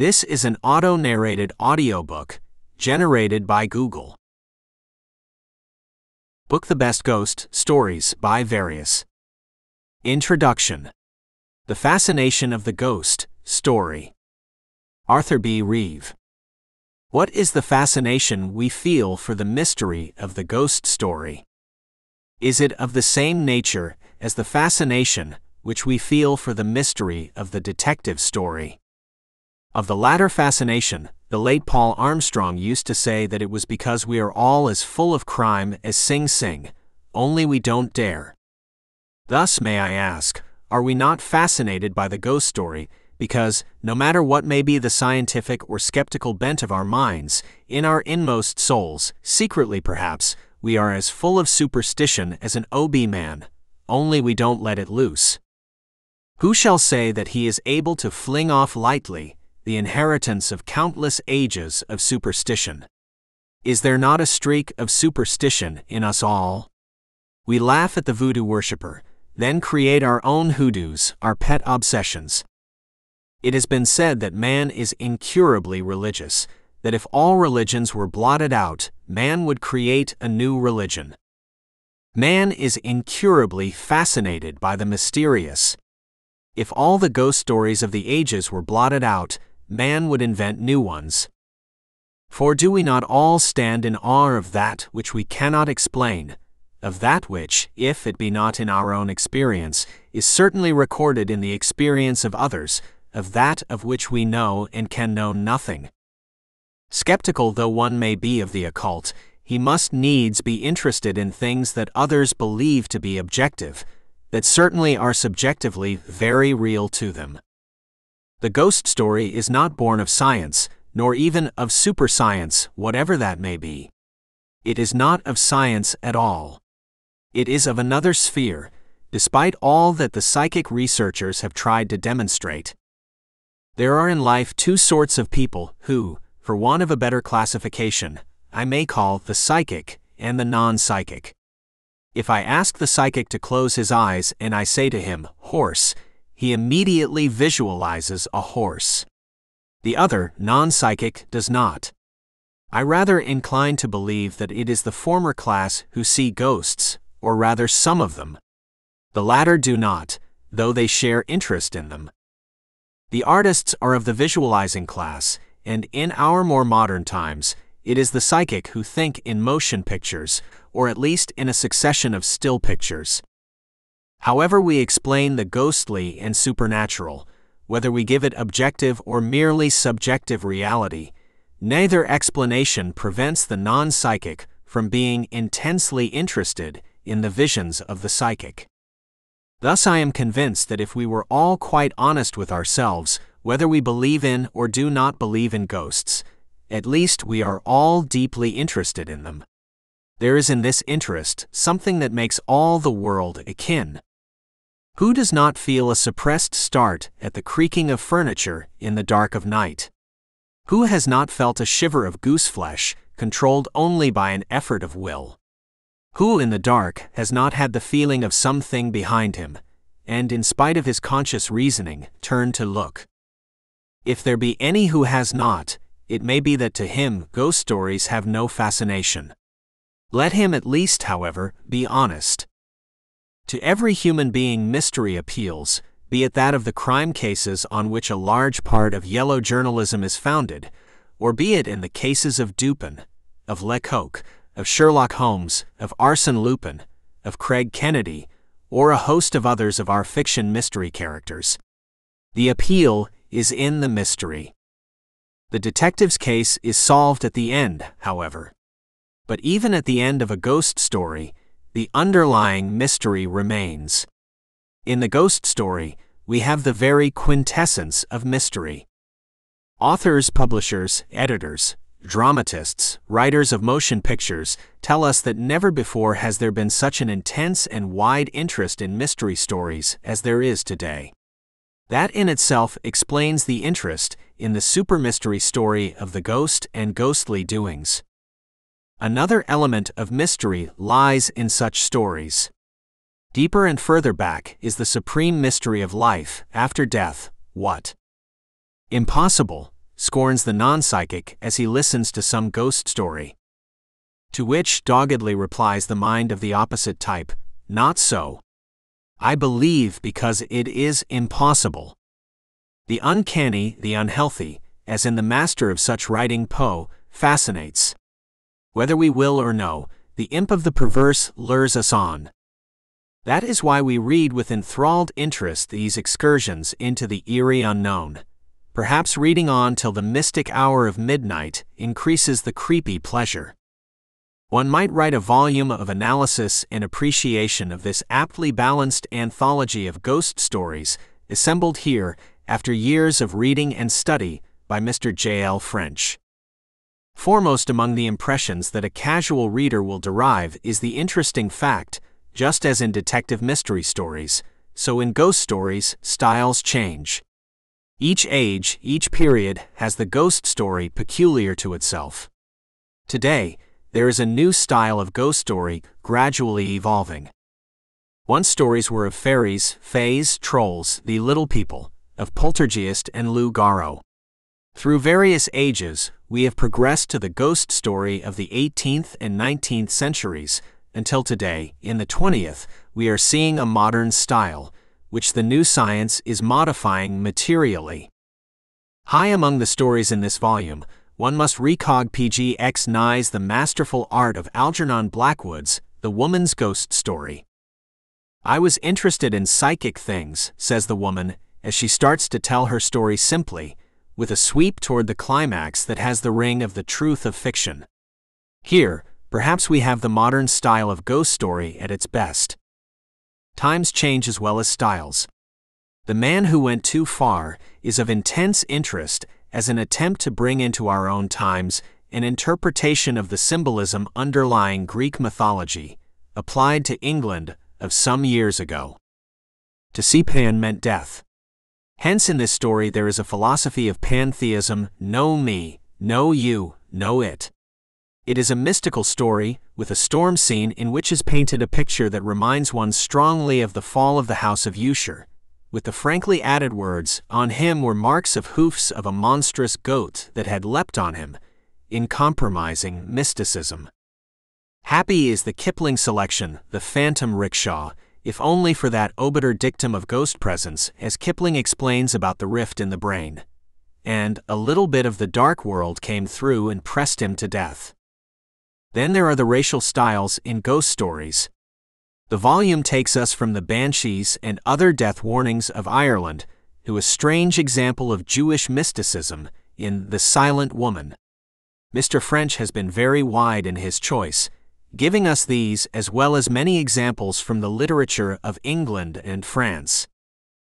This is an auto narrated audiobook generated by Google. Book The Best Ghost Stories by Various. Introduction The Fascination of the Ghost Story. Arthur B. Reeve. What is the fascination we feel for the mystery of the ghost story? Is it of the same nature as the fascination which we feel for the mystery of the detective story? Of the latter fascination, the late Paul Armstrong used to say that it was because we are all as full of crime as Sing Sing, only we don't dare. Thus, may I ask, are we not fascinated by the ghost story because, no matter what may be the scientific or skeptical bent of our minds, in our inmost souls, secretly perhaps, we are as full of superstition as an Obi man, only we don't let it loose. Who shall say that he is able to fling off lightly the inheritance of countless ages of superstition? Is there not a streak of superstition in us all? We laugh at the voodoo worshipper, then create our own hoodoos, our pet obsessions. It has been said that man is incurably religious, that if all religions were blotted out, man would create a new religion. Man is incurably fascinated by the mysterious. If all the ghost stories of the ages were blotted out, man would invent new ones. For do we not all stand in awe of that which we cannot explain, of that which, if it be not in our own experience, is certainly recorded in the experience of others, of that of which we know and can know nothing? Skeptical though one may be of the occult, he must needs be interested in things that others believe to be objective, that certainly are subjectively very real to them. The ghost story is not born of science, nor even of super science, whatever that may be. It is not of science at all. It is of another sphere, despite all that the psychic researchers have tried to demonstrate. There are in life two sorts of people who, for want of a better classification, I may call the psychic and the non psychic. If I ask the psychic to close his eyes and I say to him, horse, he immediately visualizes a horse. The other, non psychic, does not. I rather incline to believe that it is the former class who see ghosts, or rather some of them. The latter do not, though they share interest in them. The artists are of the visualizing class, and in our more modern times, it is the psychic who think in motion pictures, or at least in a succession of still pictures. However, we explain the ghostly and supernatural, whether we give it objective or merely subjective reality, neither explanation prevents the non psychic from being intensely interested in the visions of the psychic. Thus, I am convinced that if we were all quite honest with ourselves, whether we believe in or do not believe in ghosts, at least we are all deeply interested in them. There is in this interest something that makes all the world akin. Who does not feel a suppressed start at the creaking of furniture in the dark of night? Who has not felt a shiver of gooseflesh, controlled only by an effort of will? Who in the dark has not had the feeling of something behind him, and in spite of his conscious reasoning, turned to look? If there be any who has not, it may be that to him ghost stories have no fascination. Let him at least, however, be honest. To every human being mystery appeals, be it that of the crime cases on which a large part of yellow journalism is founded, or be it in the cases of Dupin, of Lecoq, of Sherlock Holmes, of Arsène Lupin, of Craig Kennedy, or a host of others of our fiction mystery characters. The appeal is in the mystery. The detective's case is solved at the end, however. But even at the end of a ghost story, the underlying mystery remains. In the ghost story, we have the very quintessence of mystery. Authors, publishers, editors, dramatists, writers of motion pictures tell us that never before has there been such an intense and wide interest in mystery stories as there is today. That in itself explains the interest in the super mystery story of the ghost and ghostly doings. Another element of mystery lies in such stories. Deeper and further back is the supreme mystery of life after death what? Impossible, scorns the non psychic as he listens to some ghost story. To which doggedly replies the mind of the opposite type Not so. I believe because it is impossible. The uncanny, the unhealthy, as in the master of such writing Poe, fascinates. Whether we will or no, the imp of the perverse lures us on. That is why we read with enthralled interest these excursions into the eerie unknown. Perhaps reading on till the mystic hour of midnight increases the creepy pleasure. One might write a volume of analysis and appreciation of this aptly balanced anthology of ghost stories, assembled here after years of reading and study by Mr. J. L. French. Foremost among the impressions that a casual reader will derive is the interesting fact, just as in detective mystery stories, so in ghost stories, styles change. Each age, each period has the ghost story peculiar to itself. Today, there is a new style of ghost story gradually evolving. Once stories were of fairies, fays, trolls, the little people, of poltergeist and loup-garou. Through various ages, we have progressed to the ghost story of the 18th and 19th centuries, until today, in the 20th, we are seeing a modern style, which the new science is modifying materially. High among the stories in this volume, one must recog PG X Nye's The Masterful Art of Algernon Blackwood's The Woman's Ghost Story. I was interested in psychic things, says the woman, as she starts to tell her story simply, with a sweep toward the climax that has the ring of the truth of fiction. Here, perhaps we have the modern style of ghost story at its best. Times change as well as styles. The Man Who Went Too Far is of intense interest as an attempt to bring into our own times an interpretation of the symbolism underlying Greek mythology, applied to England of some years ago. To see Pan meant death. Hence, in this story, there is a philosophy of pantheism no me, no you, no it. It is a mystical story, with a storm scene in which is painted a picture that reminds one strongly of the fall of the House of Usher, with the frankly added words, On him were marks of hoofs of a monstrous goat that had leapt on him, in compromising mysticism. Happy is the Kipling selection, The Phantom Rickshaw, if only for that obiter dictum of ghost presence, as Kipling explains about the rift in the brain. And a little bit of the dark world came through and pressed him to death. Then there are the racial styles in ghost stories, the volume takes us from the banshees and other death warnings of Ireland to a strange example of Jewish mysticism in The Silent Woman. Mr. French has been very wide in his choice, giving us these as well as many examples from the literature of England and France.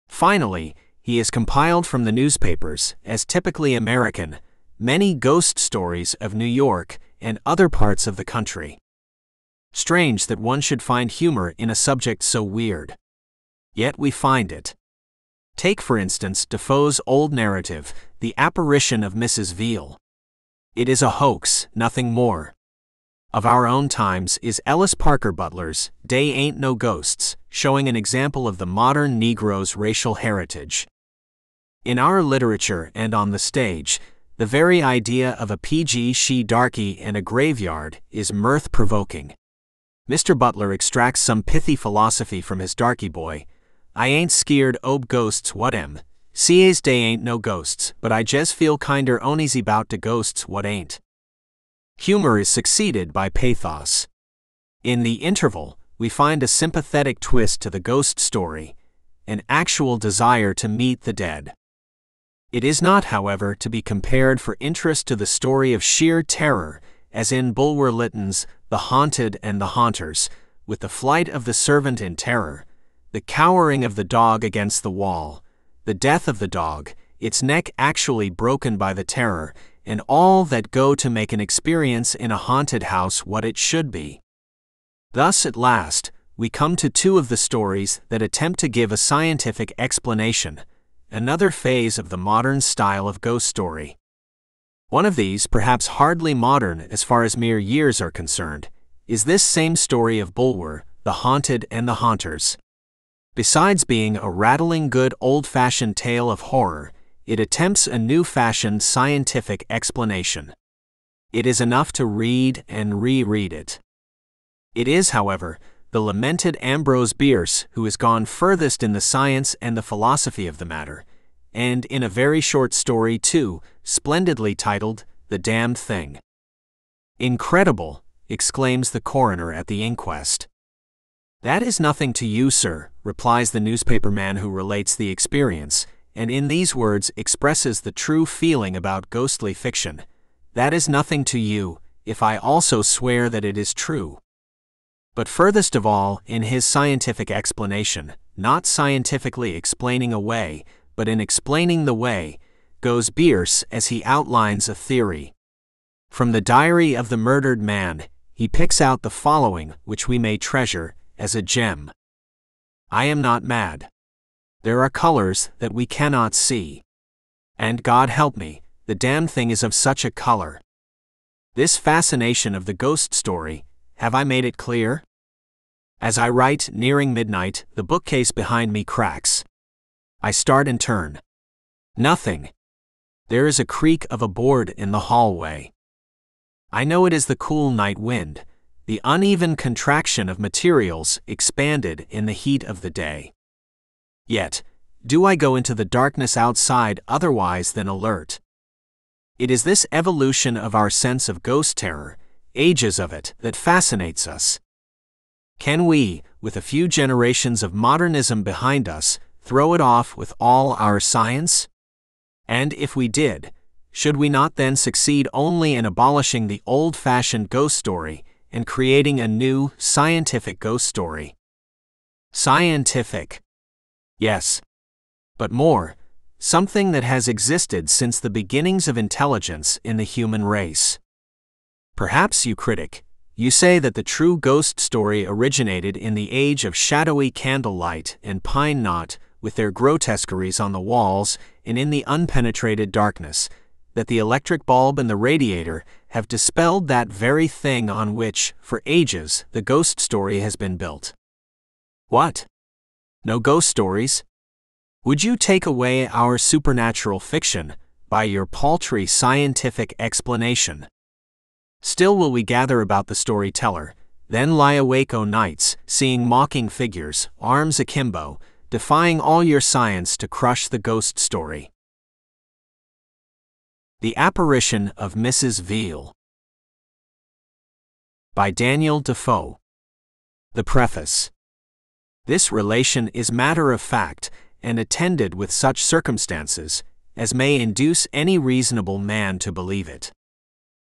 Finally, he has compiled from the newspapers, as typically American, many ghost stories of New York and other parts of the country. Strange that one should find humor in a subject so weird. Yet we find it. Take, for instance, Defoe's old narrative, The Apparition of Mrs. Veal. It is a hoax, nothing more. Of our own times is Ellis Parker Butler's Dey Ain't No Ghosts, showing an example of the modern Negro's racial heritage. In our literature and on the stage, the very idea of a PG she darky and a graveyard is mirth provoking. Mr. Butler extracts some pithy philosophy from his darky boy. I ain't skeered ob ghosts what em. C's day ain't no ghosts, but I jes feel kinder oneasy bout de ghosts what ain't. Humor is succeeded by pathos. In the interval, we find a sympathetic twist to the ghost story, an actual desire to meet the dead. It is not, however, to be compared for interest to the story of sheer terror, as in Bulwer Lytton's the haunted and the haunters, with the flight of the servant in terror, the cowering of the dog against the wall, the death of the dog, its neck actually broken by the terror, and all that go to make an experience in a haunted house what it should be. Thus, at last, we come to two of the stories that attempt to give a scientific explanation, another phase of the modern style of ghost story. One of these, perhaps hardly modern as far as mere years are concerned, is this same story of Bulwer, the haunted and the haunters. Besides being a rattling good old fashioned tale of horror, It attempts a new fashioned scientific explanation. It is enough to read and reread it. It is, however, the lamented Ambrose Bierce who has gone furthest in the science and the philosophy of the matter, and in a very short story, too, splendidly titled The Damned Thing. Incredible, exclaims the coroner at the inquest. That is nothing to you, sir, replies the newspaper man who relates the experience, and in these words expresses the true feeling about ghostly fiction. That is nothing to you, if I also swear that it is true. But furthest of all, in his scientific explanation, not scientifically explaining a way, but in explaining the way, goes Bierce as he outlines a theory. From the diary of the murdered man, he picks out the following, which we may treasure as a gem. I am not mad. There are colors that we cannot see. And God help me, the damned thing is of such a color. This fascination of the ghost story have I made it clear? As I write, nearing midnight, the bookcase behind me cracks. I start and turn. Nothing. There is a creak of a board in the hallway. I know it is the cool night wind, the uneven contraction of materials expanded in the heat of the day. Yet, do I go into the darkness outside otherwise than alert? It is this evolution of our sense of ghost terror ages of it, that fascinates us. Can we, with a few generations of modernism behind us, throw it off with all our science? And if we did, should we not then succeed only in abolishing the old fashioned ghost story and creating a new, scientific ghost story? Scientific. Yes. But more, something that has existed since the beginnings of intelligence in the human race. Perhaps, you critic, you say that the true ghost story originated in the age of shadowy candlelight and pine knot with their grotesqueries on the walls and in the unpenetrated darkness, that the electric bulb and the radiator have dispelled that very thing on which, for ages, the ghost story has been built. What? No ghost stories? Would you take away our supernatural fiction by your paltry scientific explanation? Still will we gather about the storyteller, then lie awake o' nights, seeing mocking figures, arms akimbo, defying all your science to crush the ghost story. The Apparition of Mrs. Veal by Daniel Defoe. The Preface This relation is matter of fact and attended with such circumstances as may induce any reasonable man to believe it.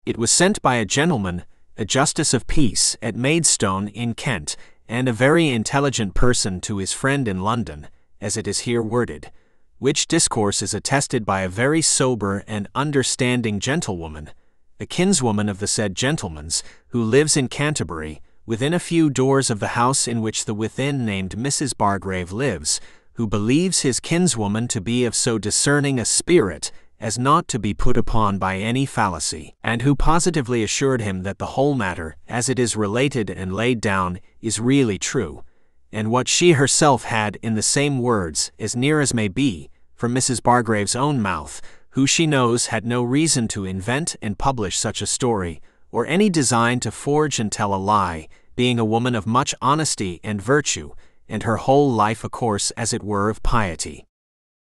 It was sent by a gentleman, a justice of peace at Maidstone in Kent, and a very intelligent person to his friend in London, as it is here worded, which discourse is attested by a very sober and understanding gentlewoman, a kinswoman of the said gentleman's, who lives in Canterbury, within a few doors of the house in which the within named Mrs. Bargrave lives, who believes his kinswoman to be of so discerning a spirit as not to be put upon by any fallacy, and who positively assured him that the whole matter, as it is related and laid down, is really true, and what she herself had in the same words, as near as may be, from Mrs. Bargrave's own mouth, who she knows had no reason to invent and publish such a story, or any design to forge and tell a lie, being a woman of much honesty and virtue, and her whole life a course as it were of piety.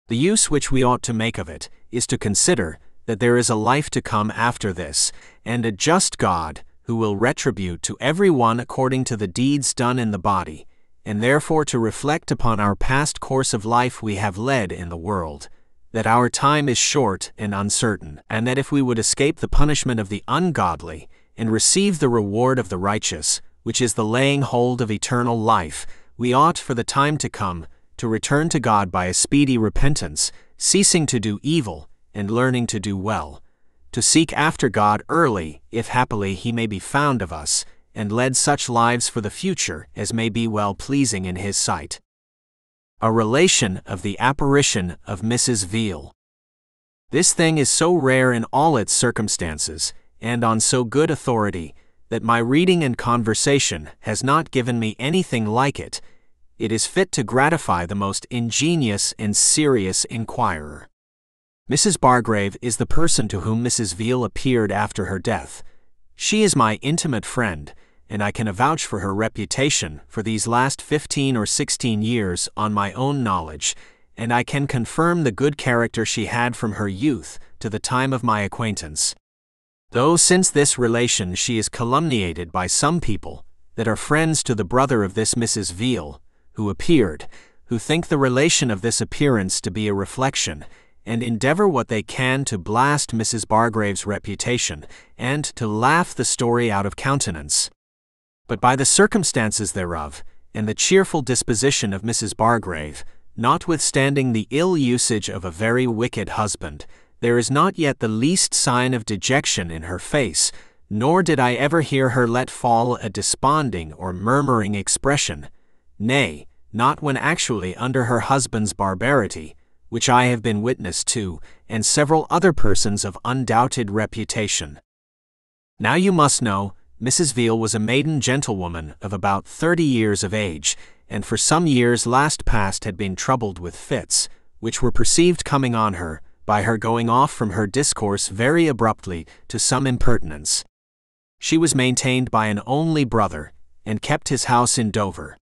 The use which we ought to make of it is to consider that there is a life to come after this, and a just God who will retribute to every one according to the deeds done in the body, and therefore to reflect upon our past course of life we have led in the world, that our time is short and uncertain, and that if we would escape the punishment of the ungodly and receive the reward of the righteous, which is the laying hold of eternal life, we ought for the time to come to return to God by a speedy repentance, ceasing to do evil, and learning to do well, to seek after God early, if happily he may be found of us, and led such lives for the future as may be well pleasing in his sight. A relation of the apparition of Mrs. Veal. This thing is so rare in all its circumstances, and on so good authority, that my reading and conversation has not given me anything like it, it is fit to gratify the most ingenious and serious inquirer. Mrs. Bargrave is the person to whom Mrs. Veal appeared after her death. She is my intimate friend, and I can avouch for her reputation for these last fifteen or sixteen years on my own knowledge, and I can confirm the good character she had from her youth to the time of my acquaintance. Though since this relation she is calumniated by some people that are friends to the brother of this Mrs. Veal, who appeared, who think the relation of this appearance to be a reflection, and endeavor what they can to blast Mrs. Bargrave's reputation, and to laugh the story out of countenance. But by the circumstances thereof, and the cheerful disposition of Mrs. Bargrave, notwithstanding the ill usage of a very wicked husband, there is not yet the least sign of dejection in her face, nor did I ever hear her let fall a desponding or murmuring expression. Nay, not when actually under her husband's barbarity, which I have been witness to, and several other persons of undoubted reputation. Now you must know, Mrs. Veal was a maiden gentlewoman of about thirty years of age, and for some years last past had been troubled with fits, which were perceived coming on her, by her going off from her discourse very abruptly to some impertinence. She was maintained by an only brother, and kept his house in Dover.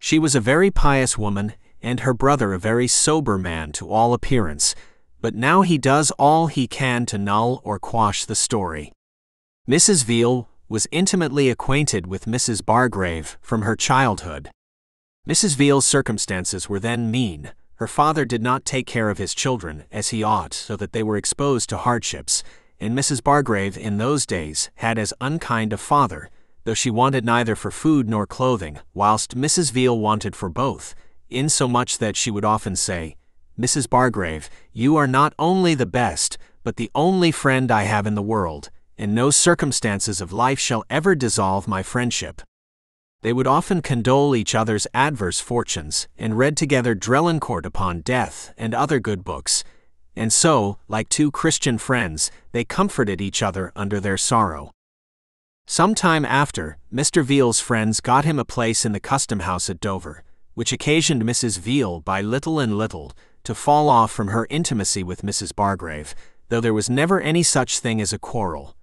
She was a very pious woman, and her brother a very sober man to all appearance, but now he does all he can to null or quash the story. Mrs. Veal was intimately acquainted with Mrs. Bargrave from her childhood. Mrs. Veal's circumstances were then mean. Her father did not take care of his children as he ought, so that they were exposed to hardships, and Mrs. Bargrave in those days had as unkind a father though she wanted neither for food nor clothing, whilst Mrs. Veal wanted for both, insomuch that she would often say, Mrs. Bargrave, you are not only the best, but the only friend I have in the world, and no circumstances of life shall ever dissolve my friendship. They would often condole each other's adverse fortunes, and read together Drelincourt upon death and other good books, and so, like two Christian friends, they comforted each other under their sorrow. Some time after, Mr. Veal's friends got him a place in the custom house at Dover, which occasioned Mrs. Veal, by little and little, to fall off from her intimacy with Mrs. Bargrave, though there was never any such thing as a quarrel.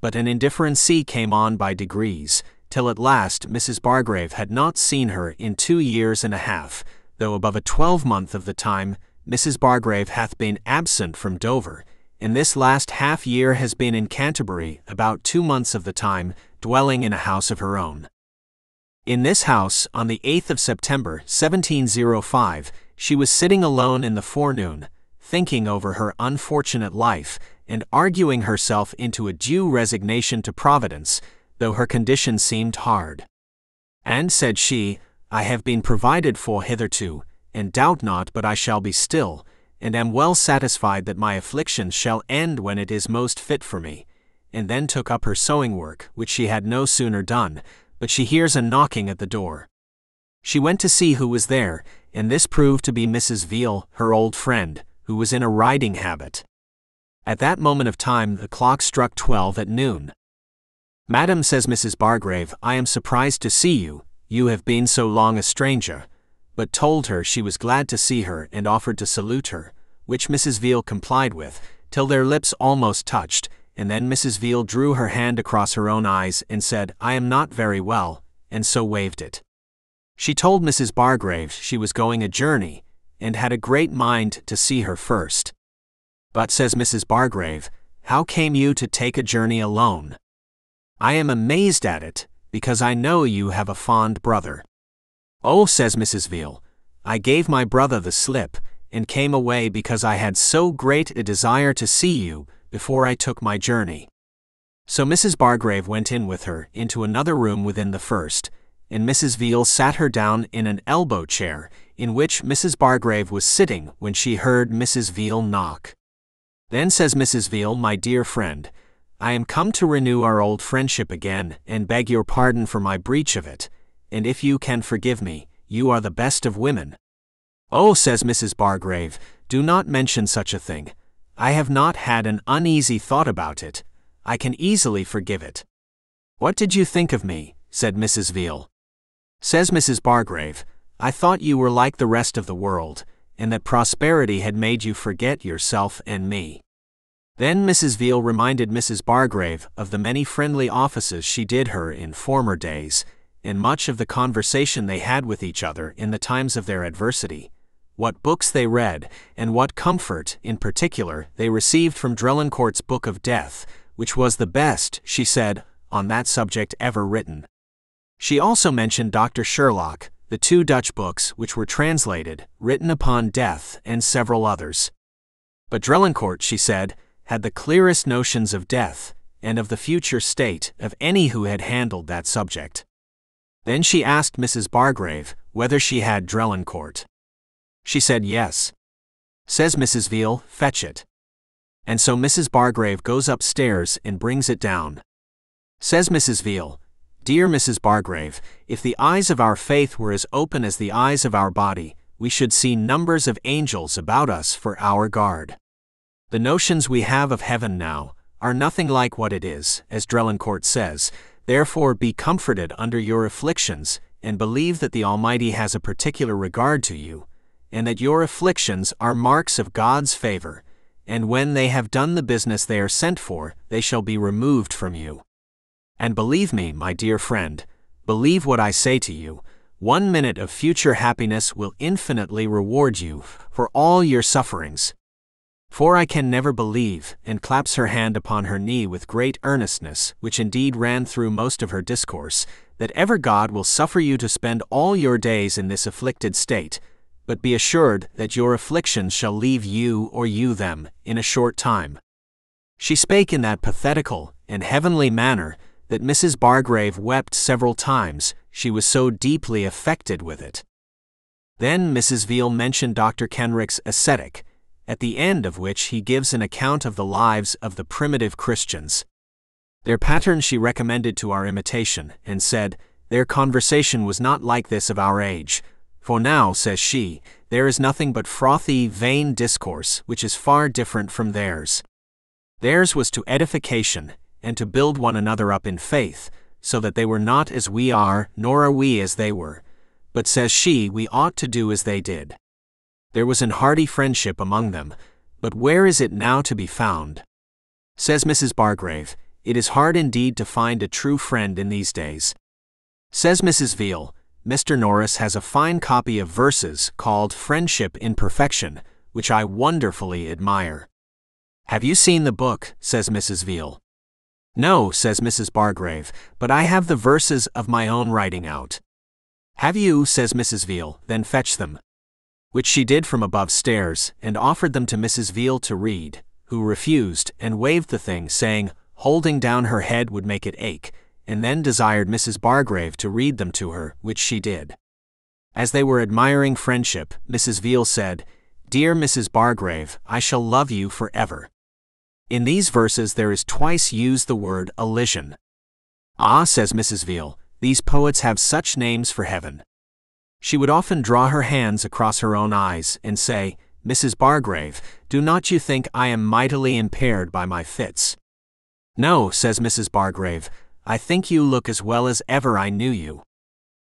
But an indifferency came on by degrees, till at last Mrs. Bargrave had not seen her in two years and a half, though above a twelvemonth of the time Mrs. Bargrave hath been absent from Dover, and this last half year has been in Canterbury about two months of the time, dwelling in a house of her own. In this house, on the 8th of September, 1705, she was sitting alone in the forenoon, thinking over her unfortunate life, and arguing herself into a due resignation to Providence, though her condition seemed hard. And said she, I have been provided for hitherto, and doubt not but I shall be still, and am well satisfied that my afflictions shall end when it is most fit for me. And then took up her sewing work, which she had no sooner done, but she hears a knocking at the door. She went to see who was there, and this proved to be Mrs. Veal, her old friend, who was in a riding habit. At that moment of time the clock struck twelve at noon. Madam, says Mrs. Bargrave, I am surprised to see you, you have been so long a stranger but told her she was glad to see her and offered to salute her, which Mrs. Veal complied with, till their lips almost touched, and then Mrs. Veal drew her hand across her own eyes and said, I am not very well, and so waved it. She told Mrs. Bargrave she was going a journey, and had a great mind to see her first. But, says Mrs. Bargrave, how came you to take a journey alone? I am amazed at it, because I know you have a fond brother. Oh, says Mrs. Veal, I gave my brother the slip, and came away because I had so great a desire to see you before I took my journey. So Mrs. Bargrave went in with her into another room within the first, and Mrs. Veal sat her down in an elbow chair, in which Mrs. Bargrave was sitting when she heard Mrs. Veal knock. Then says Mrs. Veal, My dear friend, I am come to renew our old friendship again, and beg your pardon for my breach of it and if you can forgive me, you are the best of women. Oh, says Mrs. Bargrave, do not mention such a thing. I have not had an uneasy thought about it. I can easily forgive it. What did you think of me? said Mrs. Veal. Says Mrs. Bargrave, I thought you were like the rest of the world, and that prosperity had made you forget yourself and me. Then Mrs. Veal reminded Mrs. Bargrave of the many friendly offices she did her in former days, and much of the conversation they had with each other in the times of their adversity, what books they read, and what comfort, in particular, they received from Drelincourt's Book of Death, which was the best, she said, on that subject ever written. She also mentioned Dr. Sherlock, the two Dutch books which were translated, written upon death, and several others. But Drelincourt, she said, had the clearest notions of death and of the future state of any who had handled that subject. Then she asked Mrs. Bargrave whether she had Drelincourt. She said yes. Says Mrs. Veal, fetch it. And so Mrs. Bargrave goes upstairs and brings it down. Says Mrs. Veal, Dear Mrs. Bargrave, if the eyes of our faith were as open as the eyes of our body, we should see numbers of angels about us for our guard. The notions we have of heaven now are nothing like what it is, as Drelincourt says, therefore be comforted under your afflictions, and believe that the Almighty has a particular regard to you, and that your afflictions are marks of God's favor, and when they have done the business they are sent for, they shall be removed from you. And believe me, my dear friend, believe what I say to you, one minute of future happiness will infinitely reward you for all your sufferings for I can never believe, and claps her hand upon her knee with great earnestness, which indeed ran through most of her discourse, that ever God will suffer you to spend all your days in this afflicted state, but be assured that your afflictions shall leave you or you them in a short time. She spake in that pathetical and heavenly manner that Mrs. Bargrave wept several times, she was so deeply affected with it. Then Mrs. Veal mentioned Dr. Kenrick's ascetic, at the end of which he gives an account of the lives of the primitive Christians. Their pattern she recommended to our imitation, and said, Their conversation was not like this of our age. For now, says she, there is nothing but frothy, vain discourse, which is far different from theirs. Theirs was to edification, and to build one another up in faith, so that they were not as we are, nor are we as they were. But says she, we ought to do as they did. There was an hearty friendship among them, but where is it now to be found? Says Mrs. Bargrave, it is hard indeed to find a true friend in these days. Says Mrs. Veal, Mr. Norris has a fine copy of verses called Friendship in Perfection, which I wonderfully admire. Have you seen the book? says Mrs. Veal. No, says Mrs. Bargrave, but I have the verses of my own writing out. Have you, says Mrs. Veal, then fetch them which she did from above stairs, and offered them to Mrs. Veal to read, who refused, and waved the thing, saying, holding down her head would make it ache, and then desired Mrs. Bargrave to read them to her, which she did. As they were admiring friendship, Mrs. Veal said, Dear Mrs. Bargrave, I shall love you forever. In these verses there is twice used the word Elysian. Ah, says Mrs. Veal, these poets have such names for heaven. She would often draw her hands across her own eyes and say, Mrs. Bargrave, do not you think I am mightily impaired by my fits? No, says Mrs. Bargrave, I think you look as well as ever I knew you.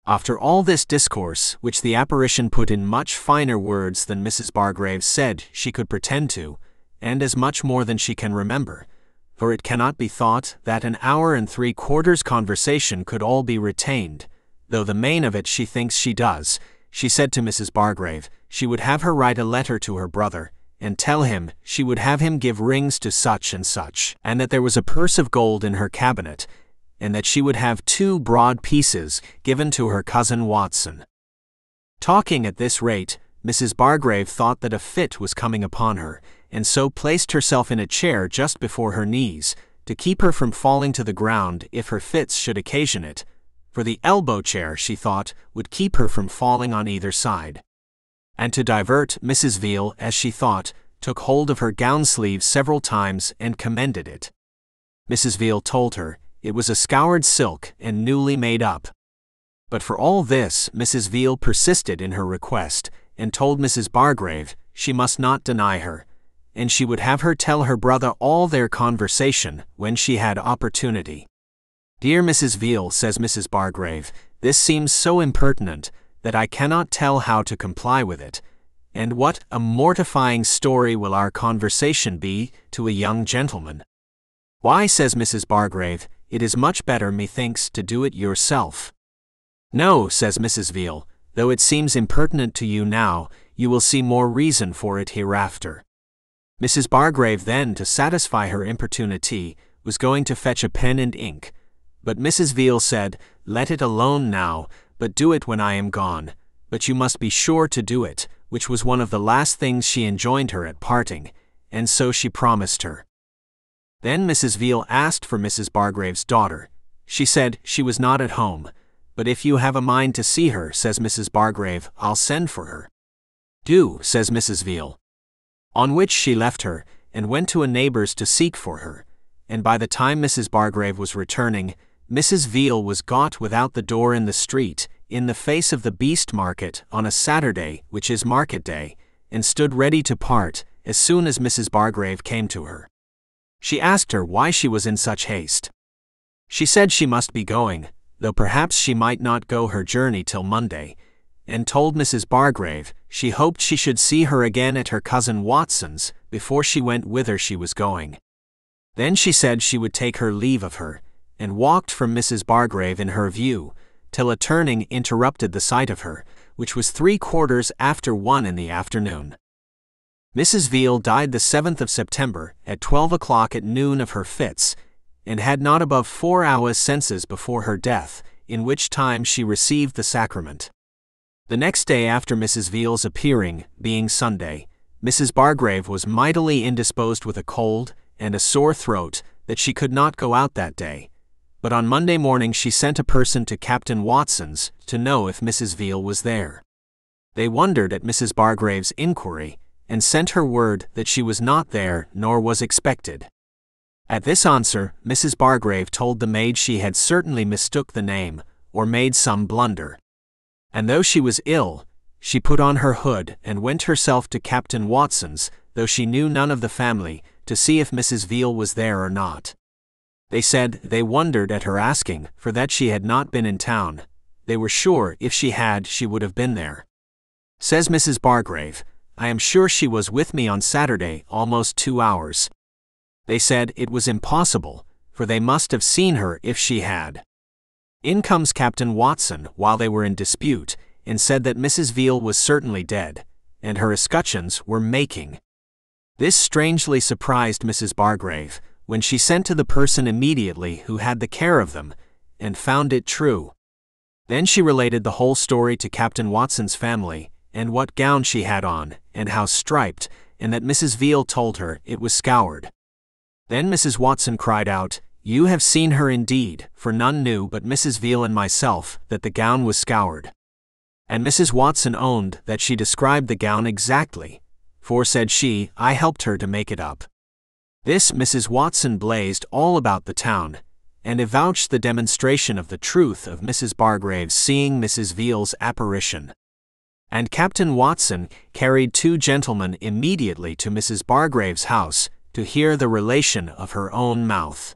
After all this discourse, which the apparition put in much finer words than Mrs. Bargrave said she could pretend to, and as much more than she can remember, for it cannot be thought that an hour and three quarters conversation could all be retained, though the main of it she thinks she does, she said to Mrs. Bargrave she would have her write a letter to her brother, and tell him she would have him give rings to such and such, and that there was a purse of gold in her cabinet, and that she would have two broad pieces given to her cousin Watson. Talking at this rate, Mrs. Bargrave thought that a fit was coming upon her, and so placed herself in a chair just before her knees, to keep her from falling to the ground if her fits should occasion it, for the elbow chair, she thought, would keep her from falling on either side. And to divert Mrs. Veal, as she thought, took hold of her gown sleeve several times and commended it. Mrs. Veal told her it was a scoured silk and newly made up. But for all this, Mrs. Veal persisted in her request and told Mrs. Bargrave she must not deny her, and she would have her tell her brother all their conversation when she had opportunity. Dear Mrs. Veal, says Mrs. Bargrave, this seems so impertinent that I cannot tell how to comply with it, And what a mortifying story will our conversation be to a young gentleman? Why, says Mrs. Bargrave, it is much better, methinks, to do it yourself. No, says Mrs. Veal, though it seems impertinent to you now, you will see more reason for it hereafter. Mrs. Bargrave then, to satisfy her importunity, was going to fetch a pen and ink, but Mrs. Veal said, Let it alone now, but do it when I am gone. But you must be sure to do it, which was one of the last things she enjoined her at parting, and so she promised her. Then Mrs. Veal asked for Mrs. Bargrave's daughter. She said she was not at home, but if you have a mind to see her, says Mrs. Bargrave, I'll send for her. Do, says Mrs. Veal. On which she left her, and went to a neighbor's to seek for her, and by the time Mrs. Bargrave was returning, Mrs. Veal was got without the door in the street, in the face of the beast market, on a Saturday, which is market day, and stood ready to part, as soon as Mrs. Bargrave came to her. She asked her why she was in such haste. She said she must be going, though perhaps she might not go her journey till Monday, and told Mrs. Bargrave she hoped she should see her again at her cousin Watson's before she went whither she was going. Then she said she would take her leave of her, and walked from Mrs. Bargrave in her view, till a turning interrupted the sight of her, which was three quarters after one in the afternoon. Mrs. Veal died the 7th of September at 12 o'clock at noon of her fits, and had not above four hours senses before her death, in which time she received the sacrament. The next day after Mrs. Veal's appearing, being Sunday, Mrs. Bargrave was mightily indisposed with a cold and a sore throat that she could not go out that day, but on Monday morning she sent a person to Captain Watson's to know if Mrs. Veal was there. They wondered at Mrs. Bargrave's inquiry, and sent her word that she was not there nor was expected. At this answer, Mrs. Bargrave told the maid she had certainly mistook the name, or made some blunder. And though she was ill, she put on her hood and went herself to Captain Watson's, though she knew none of the family, to see if Mrs. Veal was there or not. They said they wondered at her asking, for that she had not been in town. They were sure if she had, she would have been there. Says Mrs. Bargrave, I am sure she was with me on Saturday almost two hours. They said it was impossible, for they must have seen her if she had. In comes Captain Watson while they were in dispute, and said that Mrs. Veal was certainly dead, and her escutcheons were making. This strangely surprised Mrs. Bargrave, when she sent to the person immediately who had the care of them, and found it true. Then she related the whole story to Captain Watson's family, and what gown she had on, and how striped, and that Mrs. Veal told her it was scoured. Then Mrs. Watson cried out, You have seen her indeed, for none knew but Mrs. Veal and myself that the gown was scoured. And Mrs. Watson owned that she described the gown exactly, for said she, I helped her to make it up. This Mrs. Watson blazed all about the town, and avouched the demonstration of the truth of Mrs. Bargrave's seeing Mrs. Veal's apparition. And Captain Watson carried two gentlemen immediately to Mrs. Bargrave's house to hear the relation of her own mouth.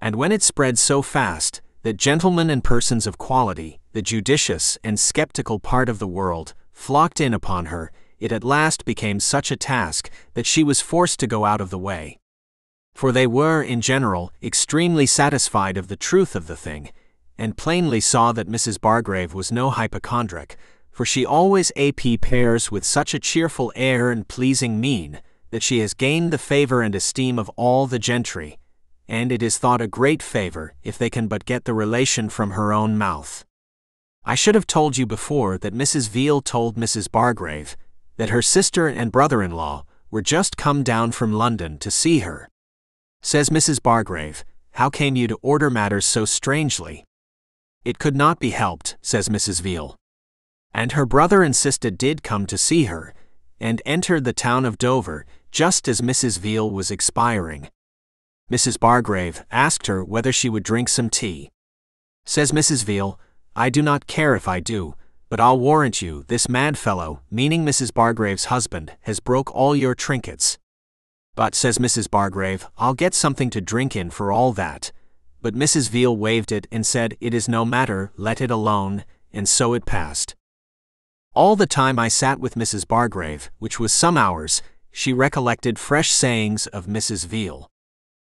And when it spread so fast that gentlemen and persons of quality, the judicious and skeptical part of the world, flocked in upon her, it at last became such a task that she was forced to go out of the way for they were, in general, extremely satisfied of the truth of the thing, and plainly saw that Mrs. Bargrave was no hypochondriac, for she always ap pears with such a cheerful air and pleasing mien, that she has gained the favor and esteem of all the gentry, and it is thought a great favor if they can but get the relation from her own mouth. I should have told you before that Mrs. Veal told Mrs. Bargrave that her sister and brother in law were just come down from London to see her Says Mrs. Bargrave, How came you to order matters so strangely? It could not be helped, says Mrs. Veal. And her brother and sister did come to see her, and entered the town of Dover just as Mrs. Veal was expiring. Mrs. Bargrave asked her whether she would drink some tea. Says Mrs. Veal, I do not care if I do, but I'll warrant you this mad fellow, meaning Mrs. Bargrave's husband, has broke all your trinkets. But, says Mrs. Bargrave, I'll get something to drink in for all that. But Mrs. Veal waved it and said, It is no matter, let it alone, and so it passed. All the time I sat with Mrs. Bargrave, which was some hours, she recollected fresh sayings of Mrs. Veal.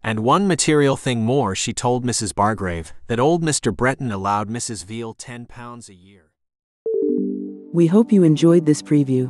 And one material thing more she told Mrs. Bargrave that old Mr. Breton allowed Mrs. Veal ten pounds a year. We hope you enjoyed this preview.